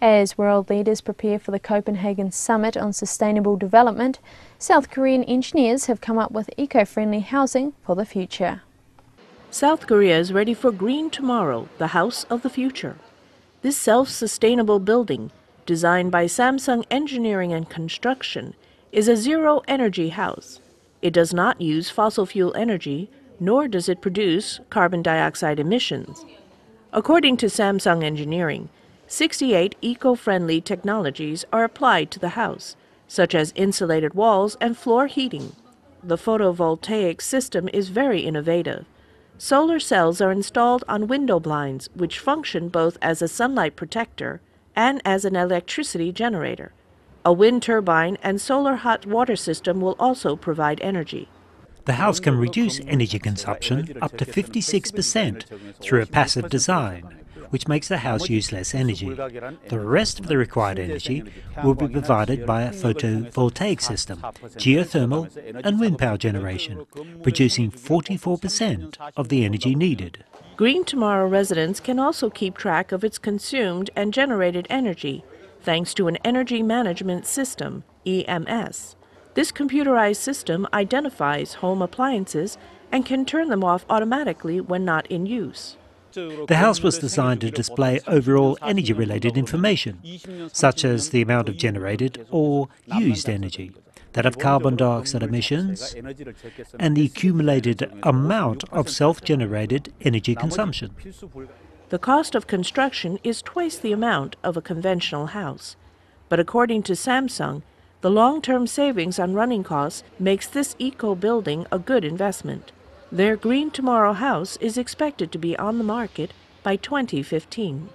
As world leaders prepare for the Copenhagen Summit on Sustainable Development, South Korean engineers have come up with eco friendly housing for the future. South Korea is ready for Green Tomorrow, the house of the future. This self sustainable building, designed by Samsung Engineering and Construction, is a zero energy house. It does not use fossil fuel energy, nor does it produce carbon dioxide emissions. According to Samsung Engineering, 68 eco friendly technologies are applied to the house, such as insulated walls and floor heating. The photovoltaic system is very innovative. Solar cells are installed on window blinds, which function both as a sunlight protector and as an electricity generator. A wind turbine and solar hot water system will also provide energy. The house can reduce energy consumption up to 56% through a passive design which makes the house use less energy. The rest of the required energy will be provided by a photovoltaic system, geothermal and wind power generation, producing 44% of the energy needed. Green Tomorrow residents can also keep track of its consumed and generated energy thanks to an energy management system, EMS. This computerized system identifies home appliances and can turn them off automatically when not in use. The house was designed to display overall energy related information, such as the amount of generated or used energy, that of carbon dioxide emissions, and the accumulated amount of self generated energy consumption. The cost of construction is twice the amount of a conventional house. But according to Samsung, the long term savings on running costs makes this eco building a good investment. Their Green Tomorrow house is expected to be on the market by 2015.